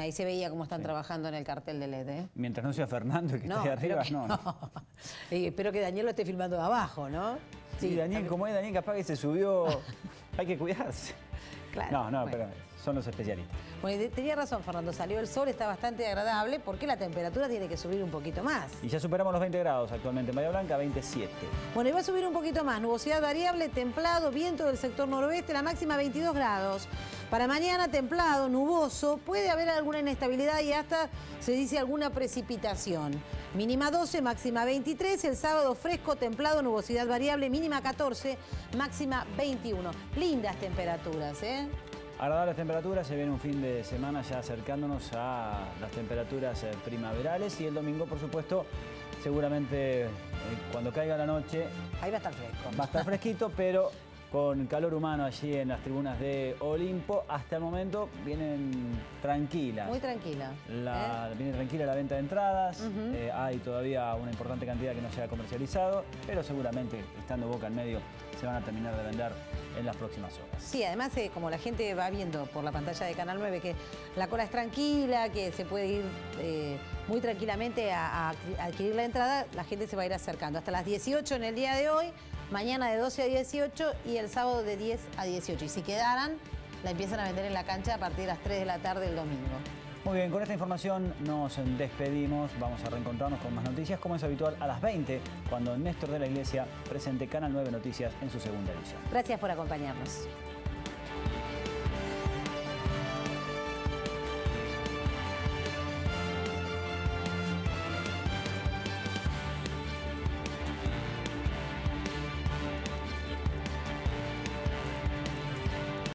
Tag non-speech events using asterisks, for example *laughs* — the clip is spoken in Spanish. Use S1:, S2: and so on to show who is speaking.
S1: Ahí se veía cómo están trabajando en el cartel de LED. ¿eh?
S2: Mientras no sea Fernando el que está ahí arriba, no. no. *laughs*
S1: Espero que Daniel lo esté filmando de abajo, ¿no?
S2: Sí, Daniel, como es Daniel, capaz que se subió, hay que cuidarse.
S1: Claro,
S2: no, no,
S1: bueno.
S2: pero son los especialistas.
S1: Bueno, tenía razón, Fernando. Salió el sol, está bastante agradable porque la temperatura tiene que subir un poquito más.
S2: Y ya superamos los 20 grados actualmente en Bahía Blanca, 27.
S1: Bueno, y va a subir un poquito más. Nubosidad variable, templado, viento del sector noroeste, la máxima 22 grados. Para mañana, templado, nuboso, puede haber alguna inestabilidad y hasta se dice alguna precipitación. Mínima 12, máxima 23. El sábado fresco, templado, nubosidad variable, mínima 14, máxima 21. Lindas temperaturas, ¿eh?
S2: Agradables temperaturas, se viene un fin de semana ya acercándonos a las temperaturas eh, primaverales y el domingo, por supuesto, seguramente eh, cuando caiga la noche
S1: Ahí va a estar fresco.
S2: va a estar fresquito, pero con calor humano allí en las tribunas de Olimpo. Hasta el momento vienen tranquilas.
S1: Muy tranquila.
S2: La,
S1: ¿eh?
S2: Viene tranquila la venta de entradas, eh, hay todavía una importante cantidad que no se ha comercializado, pero seguramente, estando boca en medio, se van a terminar de vender en las próximas horas.
S1: Sí, además eh, como la gente va viendo por la pantalla de Canal 9 que la cola es tranquila, que se puede ir eh, muy tranquilamente a, a adquirir la entrada, la gente se va a ir acercando. Hasta las 18 en el día de hoy, mañana de 12 a 18 y el sábado de 10 a 18. Y si quedaran, la empiezan a vender en la cancha a partir de las 3 de la tarde del domingo.
S2: Muy bien, con esta información nos despedimos. Vamos a reencontrarnos con más noticias, como es habitual, a las 20, cuando Néstor de la Iglesia presente Canal 9 Noticias en su segunda edición.
S1: Gracias por acompañarnos.